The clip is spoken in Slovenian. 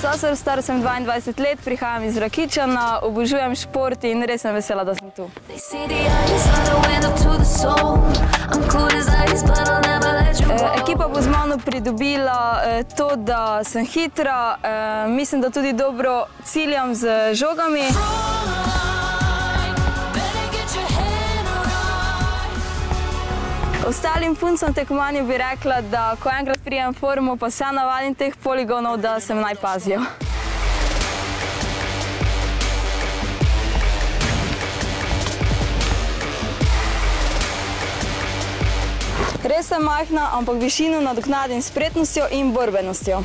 Zasor, star sem 22 let, prihajam iz Rakičana, obožujem šport in res sem vesela, da sem tu. E, go. Ekipa bo z mano pridobila e, to, da sem hitra, e, mislim, da tudi dobro ciljam z žogami. Better Ostalim puncem tekmovanju bi rekla, da ko enkrat prijem formo, pa se navadim teh poligonov, da se me naj pazijo. Res sem majhna, ampak višino nadoknadim spretnostjo in borbenostjo.